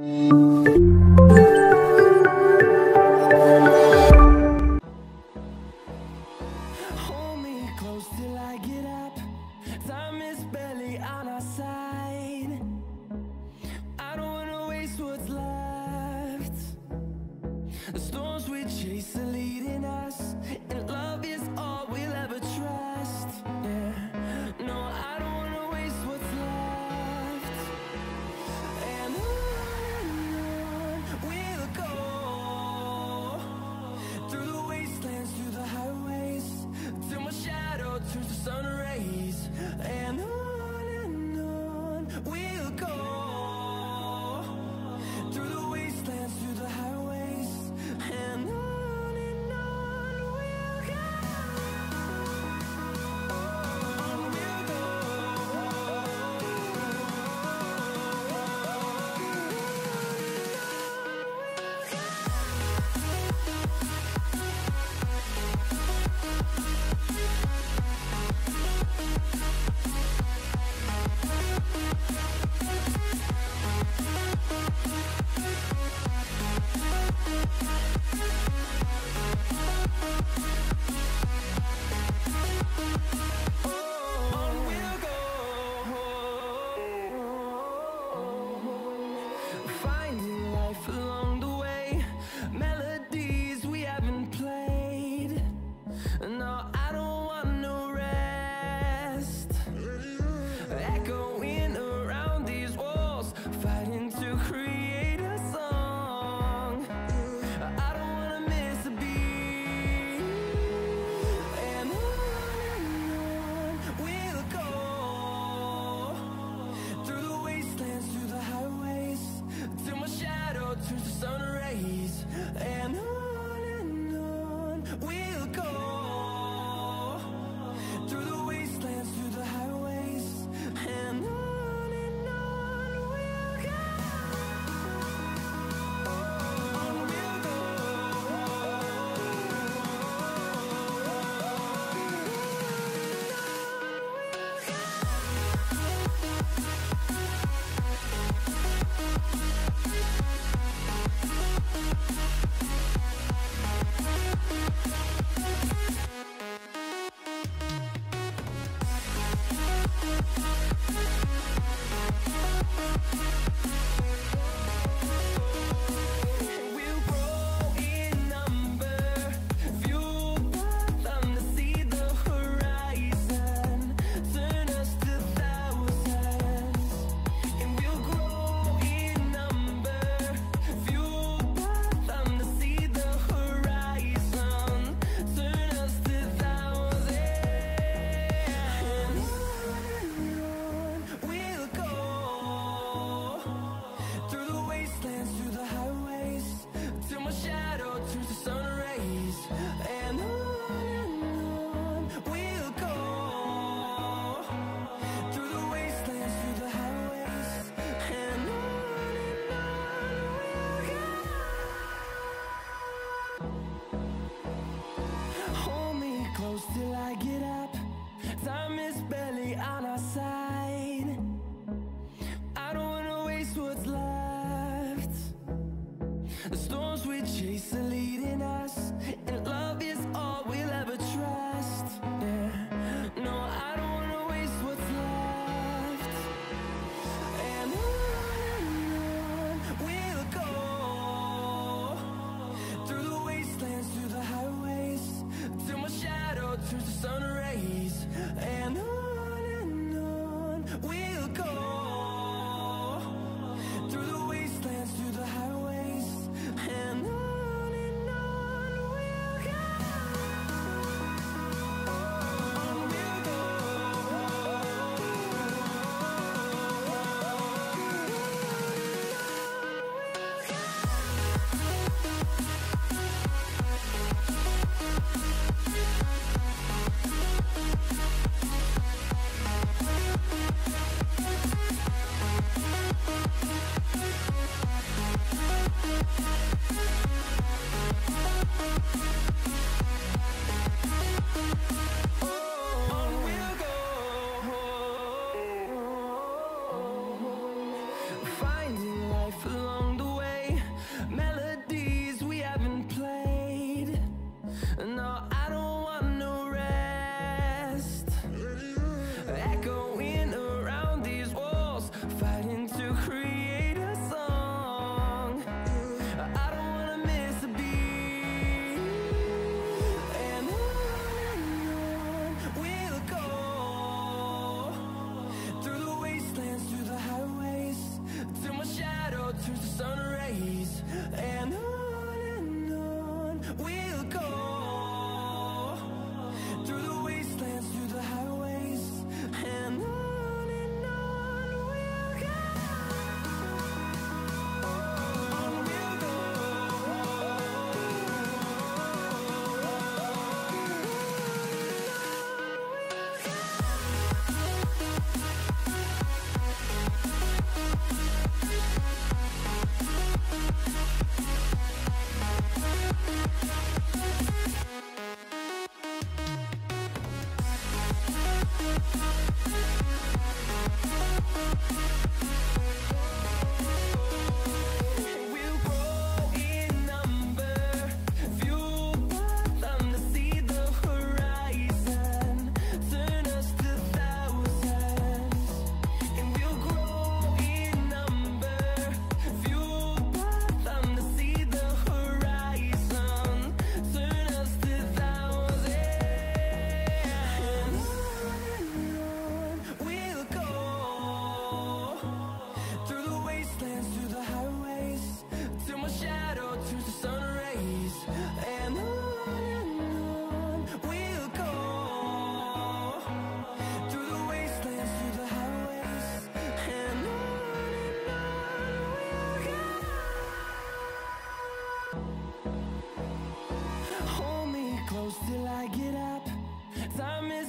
Hold and till I get up. Time is